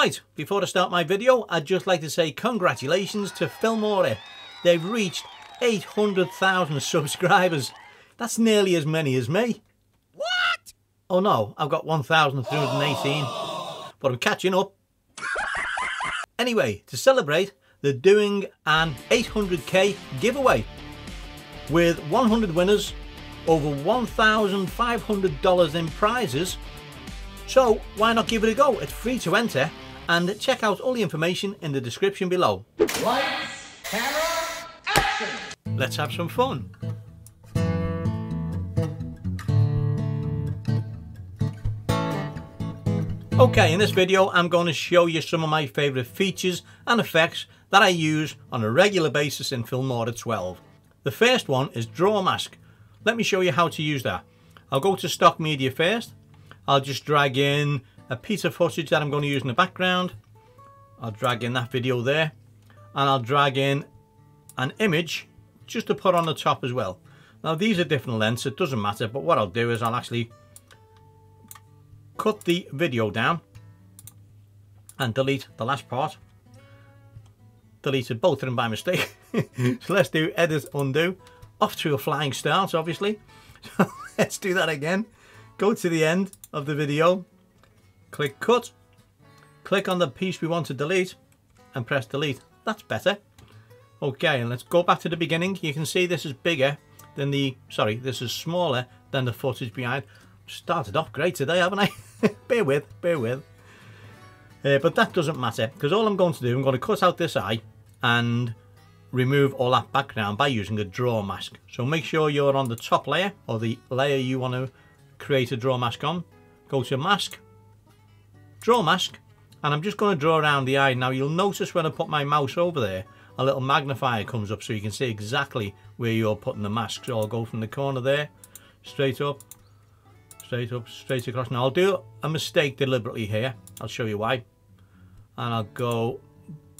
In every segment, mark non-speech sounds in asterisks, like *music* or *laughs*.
Right, before I start my video, I'd just like to say congratulations to Filmora. They've reached 800,000 *laughs* subscribers. That's nearly as many as me. What? Oh no, I've got 1,318. But I'm catching up. *laughs* Anyway, to celebrate, they're doing an 800k giveaway with 100 winners, over $1,500 in prizes. So why not give it a go? It's free to enter and check out all the information in the description below. Lights, camera, action! Let's have some fun. Okay, in this video I'm going to show you some of my favourite features and effects that I use on a regular basis in Filmora 12. The first one is Draw Mask. Let me show you how to use that. I'll go to Stock Media first. I'll just drag in a piece of footage that I'm going to use in the background. I'll drag in that video there. And I'll drag in an image just to put on the top as well. Now these are different lengths, it doesn't matter, but what I'll do is I'll actually cut the video down and delete the last part. Deleted both of them by mistake. *laughs* so let's do edit undo. Off to a flying start, obviously. *laughs* So let's do that again. Go to the end of the video, click cut, click on the piece we want to delete and press delete. That's better. Okay, and let's go back to the beginning. You can see this is bigger than the, sorry, this is smaller than the footage behind. Started off great today, haven't I? *laughs* bear with, bear with. Uh, but that doesn't matter because all I'm going to do, I'm going to cut out this eye and remove all that background by using a draw mask. So make sure you're on the top layer or the layer you want to create a draw mask on. Go to mask, draw mask, and I'm just going to draw around the eye. Now you'll notice when I put my mouse over there, a little magnifier comes up so you can see exactly where you're putting the mask. So I'll go from the corner there, straight up, straight up, straight across. Now I'll do a mistake deliberately here. I'll show you why. And I'll go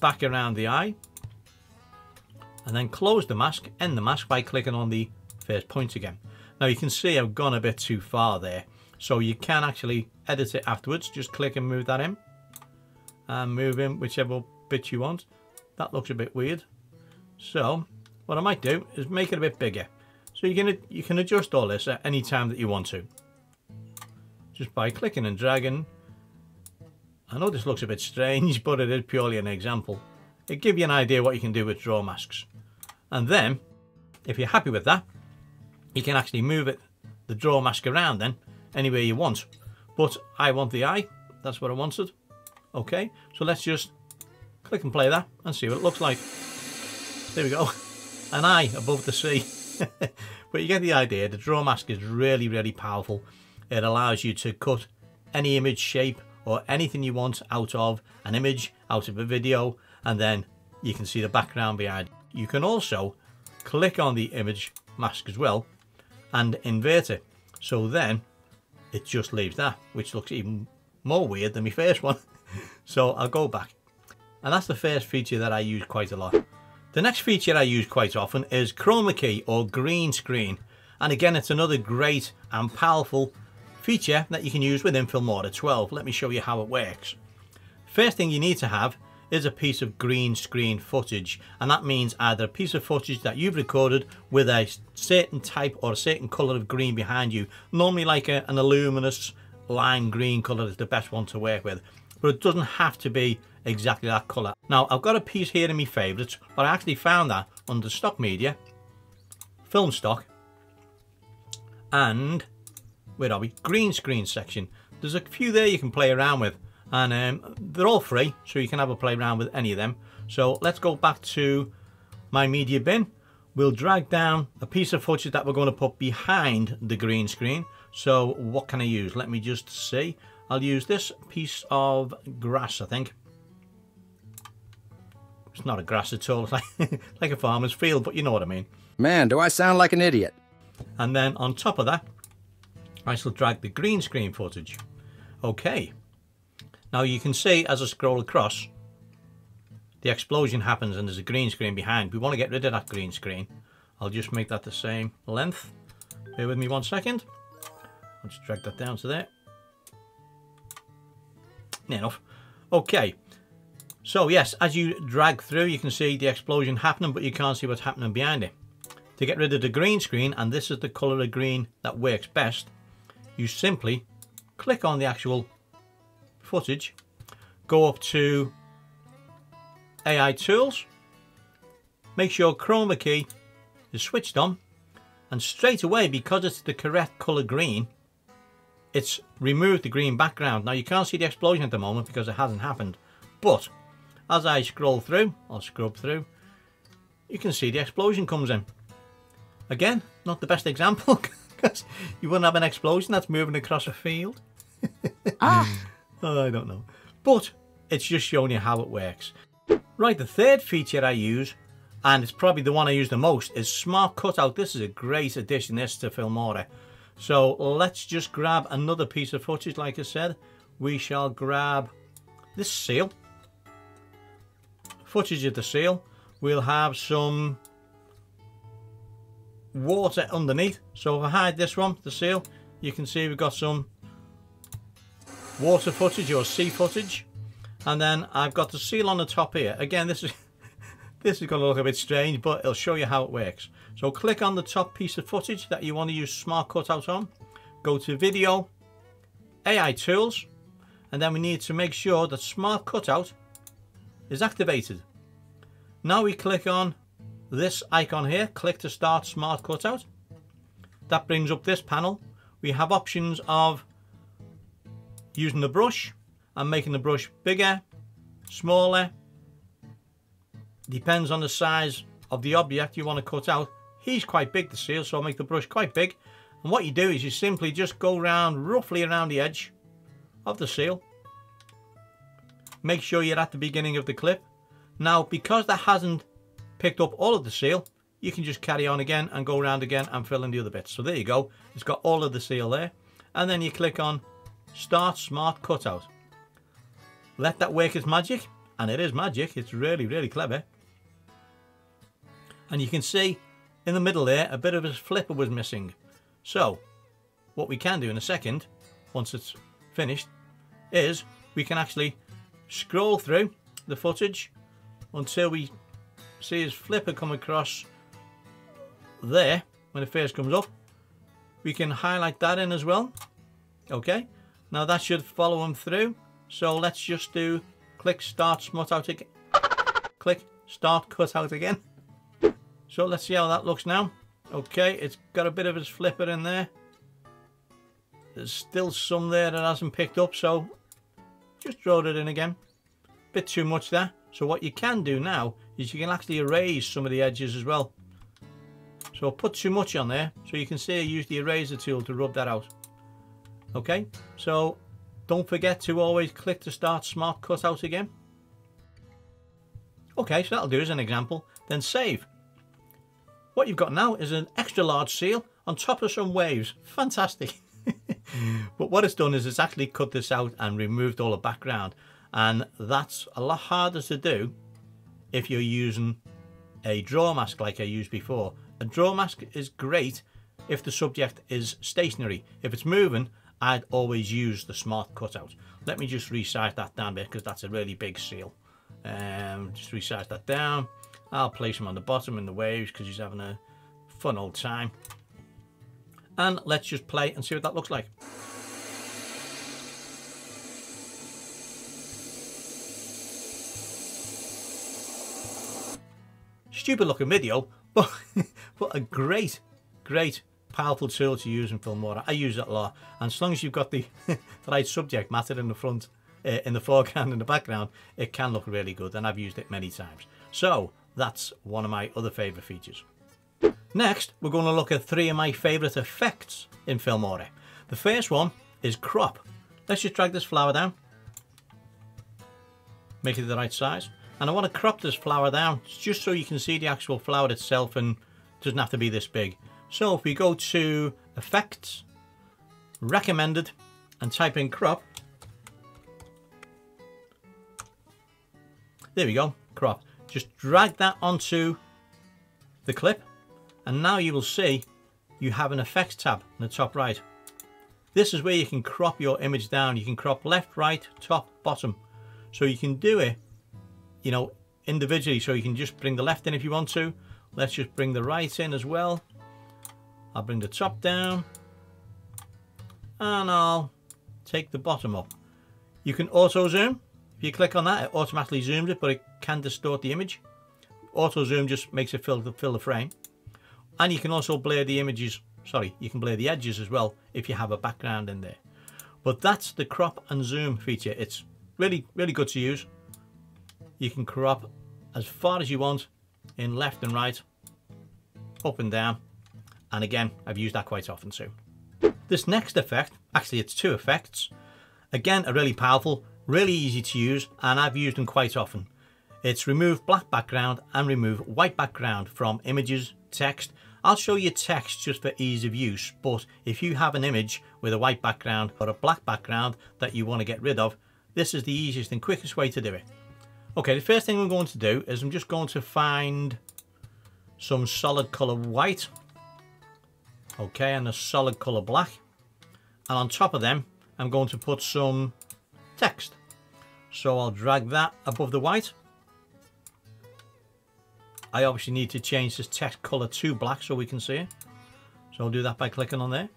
back around the eye and then close the mask, end the mask by clicking on the first point again. Now you can see I've gone a bit too far there. So you can actually edit it afterwards. Just click and move that in. And move in whichever bit you want. That looks a bit weird. So what I might do is make it a bit bigger. So you can, you can adjust all this at any time that you want to. Just by clicking and dragging. I know this looks a bit strange, *laughs* but it is purely an example. It gives you an idea what you can do with draw masks. And then, if you're happy with that, you can actually move it, the draw mask around then, anywhere you want. But I want the eye, that's what I wanted. Okay, so let's just click and play that and see what it looks like. There we go, *laughs* an eye above the sea. *laughs* but you get the idea, the draw mask is really, really powerful. It allows you to cut any image shape or anything you want out of an image, out of a video, and then you can see the background behind. You can also click on the image mask as well and invert it. So then it just leaves that, which looks even more weird than my first one. *laughs* so I'll go back. And that's the first feature that I use quite a lot. The next feature I use quite often is chroma key or green screen. And again, it's another great and powerful feature that you can use within Filmora 12. Let me show you how it works. First thing you need to have is a piece of green screen footage and that means either a piece of footage that you've recorded with a certain type or a certain colour of green behind you. Normally like a, an luminous lime green colour is the best one to work with but it doesn't have to be exactly that colour now I've got a piece here in my favourites but I actually found that under stock media film stock and where are we? Green screen section. There's a few there you can play around with and um, they're all free so you can have a play around with any of them. So let's go back to my media bin. We'll drag down a piece of footage that we're going to put behind the green screen. So what can I use? Let me just see. I'll use this piece of grass I think. It's not a grass at all it's *laughs* like, like a farmer's field but you know what I mean. Man, do I sound like an idiot. and then on top of that I shall drag the green screen footage. Okay now you can see as I scroll across, the explosion happens and there's a green screen behind. We want to get rid of that green screen. I'll just make that the same length. Bear with me one second. I'll just drag that down to there. Near enough. Okay, so yes, as you drag through, you can see the explosion happening, but you can't see what's happening behind it. To get rid of the green screen, and this is the colour of green that works best, you simply click on the actual footage, go up to AI Tools, make sure Chroma key is switched on, and straight away, because it's the correct colour green, it's removed the green background. Now you can't see the explosion at the moment because it hasn't happened, but as I scroll through, I'll scrub through, you can see the explosion comes in. Again, not the best example *laughs* because you wouldn't have an explosion that's moving across a field. Ah, Oh, Uh, I don't know. But it's just showing you how it works. Right, the third feature I use, and it's probably the one I use the most, is Smart Cutout. This is a great addition this to Filmora. So let's just grab another piece of footage, like I said. We shall grab this seal. Footage of the seal. We'll have some water underneath. So if I hide this one, the seal, you can see we've got some water footage or sea footage. And then I've got the seal on the top here. Again, this is *laughs* this is going to look a bit strange, but it'll show you how it works. So click on the top piece of footage that you want to use Smart Cutout on. Go to Video, AI Tools, and then we need to make sure that Smart Cutout is activated. Now we click on this icon here, click to start Smart Cutout. That brings up this panel. We have options of using the brush and making the brush bigger, smaller, depends on the size of the object you want to cut out. He's quite big, the seal, so I'll make the brush quite big. And what you do is you simply just go around, roughly around the edge of the seal. Make sure you're at the beginning of the clip. Now, because that hasn't picked up all of the seal, you can just carry on again and go around again and fill in the other bits. So there you go. It's got all of the seal there. And then you click on Start Smart Cutout. Let that work its magic. And it is magic. It's really, really clever. And you can see in the middle there, a bit of a flipper was missing. So, what we can do in a second, once it's finished, is we can actually scroll through the footage until we see his flipper come across there when it first comes up. We can highlight that in as well. Okay, now that should follow him through. So let's just do click start smut out again. click start cut out again. So let's see how that looks now. Okay, it's got a bit of his flipper in there. There's still some there that hasn't picked up, so just draw it in again. Bit too much there. So what you can do now is you can actually erase some of the edges as well. So put too much on there, so you can see I use the eraser tool to rub that out. Okay, so don't forget to always click to start Smart Cutout again. Okay, so that'll do as an example. Then save. What you've got now is an extra large seal on top of some waves. Fantastic. *laughs* but what it's done is it's actually cut this out and removed all the background. And that's a lot harder to do if you're using a draw mask like I used before. A draw mask is great if the subject is stationary. If it's moving, I'd always use the smart cutout. Let me just resize that down bit because that's a really big seal. Um, just resize that down. I'll place him on the bottom in the waves because he's having a fun old time. And let's just play and see what that looks like. Stupid looking video, *laughs* but, but a great, great, powerful tool to use in Filmora. I use it a lot. And as long as you've got the, *laughs* the right subject matter in the front, uh, in the foreground *laughs* in the background, it can look really good. And I've used it many times. So that's one of my other favourite features. Next, we're going to look at three of my favourite effects in Filmora. The first one is crop. Let's just drag this flower down. Make it the right size. And I want to crop this flower down just so you can see the actual flower itself and it doesn't have to be this big. So if we go to Effects, Recommended, and type in crop. There we go, crop. Just drag that onto the clip and now you will see you have an effects tab in the top right. This is where you can crop your image down. You can crop left, right, top, bottom. So you can do it, you know, individually. So you can just bring the left in if you want to. Let's just bring the right in as well. I'll bring the top down. And I'll take the bottom up. You can auto zoom. If you click on that, it automatically zooms it, but it can distort the image. Auto zoom just makes it fill the, fill the frame. And you can also blur the images, sorry, you can blur the edges as well if you have a background in there. But that's the crop and zoom feature. It's really, really good to use. You can crop as far as you want in left and right, up and down. And again, I've used that quite often too. This next effect, actually it's two effects, again are really powerful, really easy to use, and I've used them quite often. It's remove black background and remove white background from images, text. I'll show you text just for ease of use, but if you have an image with a white background or a black background that you want to get rid of, this is the easiest and quickest way to do it. Okay, the first thing I'm going to do is I'm just going to find some solid colour white. Okay, and a solid colour black. And on top of them, I'm going to put some text. So I'll drag that above the white. I obviously need to change this text colour to black so we can see it. So I'll do that by clicking on there.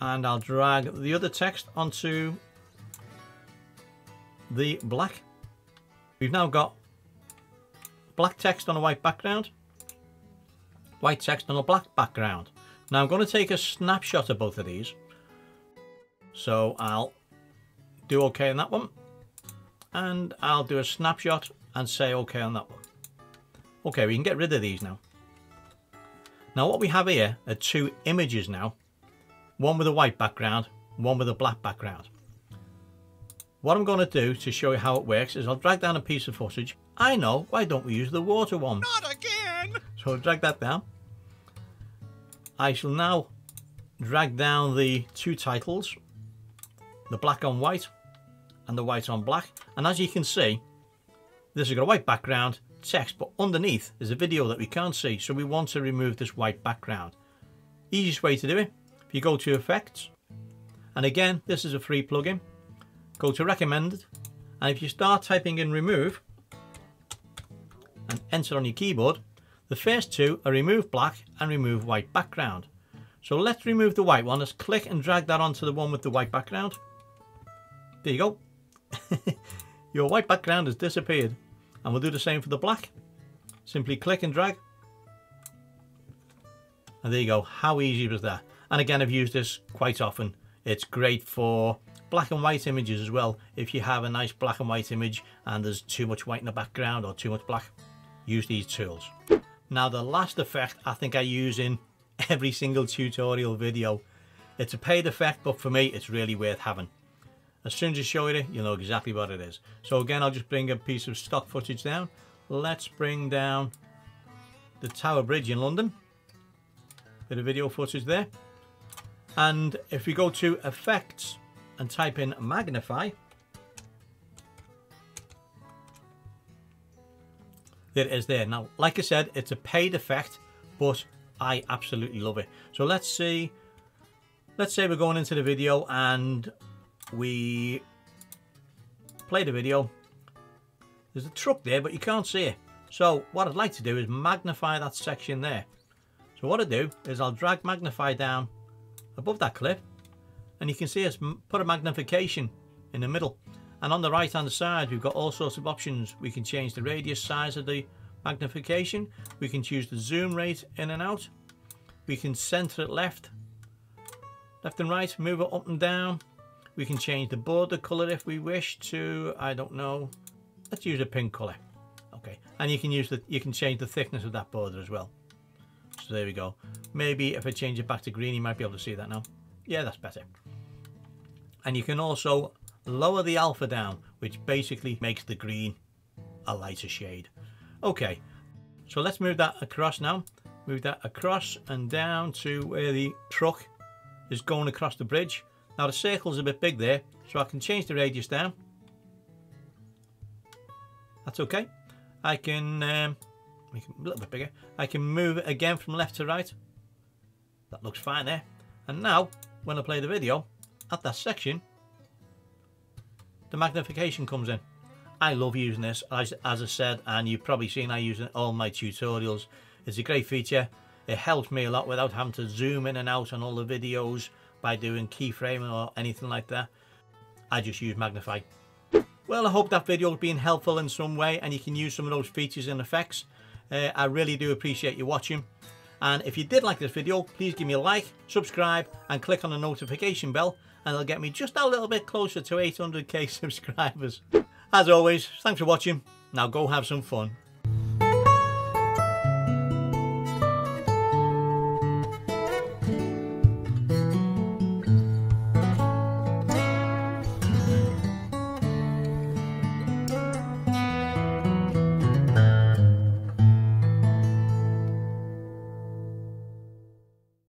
And I'll drag the other text onto the black. We've now got black text on a white background, white text on a black background. Now I'm going to take a snapshot of both of these. So I'll do OK on that one. And I'll do a snapshot and say OK on that one. Okay, we can get rid of these now. Now what we have here are two images now. One with a white background, one with a black background. What I'm going to do to show you how it works is I'll drag down a piece of footage. I know, why don't we use the water one? Not again! So I'll drag that down. I shall now drag down the two titles, the black on white and the white on black. And as you can see, this has got a white background, text, but underneath is a video that we can't see. So we want to remove this white background. Easiest way to do it, if you go to effects, and again, this is a free plugin, go to recommended, and if you start typing in remove and enter on your keyboard, the first two are remove black and remove white background. So let's remove the white one. Let's click and drag that onto the one with the white background. There you go. *laughs* Your white background has disappeared. And we'll do the same for the black. Simply click and drag. And there you go. How easy was that? And again, I've used this quite often. It's great for black and white images as well. If you have a nice black and white image and there's too much white in the background or too much black, use these tools. Now the last effect I think I use in every single tutorial video. It's a paid effect, but for me it's really worth having. As soon as I show you it, you'll know exactly what it is. So again, I'll just bring a piece of stock footage down. Let's bring down the Tower Bridge in London. Bit of video footage there. And if we go to effects and type in magnify, it is there. Now, like I said, it's a paid effect, but I absolutely love it. So let's see, let's say we're going into the video and we play the video. There's a truck there, but you can't see it. So what I'd like to do is magnify that section there. So what I do is I'll drag magnify down above that clip and you can see us put a magnification in the middle. And on the right hand side, we've got all sorts of options. We can change the radius size of the magnification. We can choose the zoom rate in and out. We can center it left, left and right, move it up and down. We can change the border color if we wish to, I don't know. Let's use a pink color. Okay, and you can use the, you can change the thickness of that border as well. So there we go. Maybe if I change it back to green, you might be able to see that now. Yeah, that's better. And you can also lower the alpha down, which basically makes the green a lighter shade. Okay, so let's move that across now. Move that across and down to where the truck is going across the bridge. Now the circle's a bit big there, so I can change the radius down. That's okay. I can um, make it a little bit bigger. I can move it again from left to right. That looks fine there. And now, when I play the video, at that section, the magnification comes in. I love using this, as, as I said, and you've probably seen I use it in all my tutorials. It's a great feature. It helps me a lot without having to zoom in and out on all the videos by doing keyframing or anything like that. I just use Magnify. Well, I hope that video has been helpful in some way and you can use some of those features and effects. Uh, I really do appreciate you watching. And if you did like this video, please give me a like, subscribe and click on the notification bell and it'll get me just a little bit closer to 800k *laughs* subscribers. As always, thanks for watching. Now go have some fun.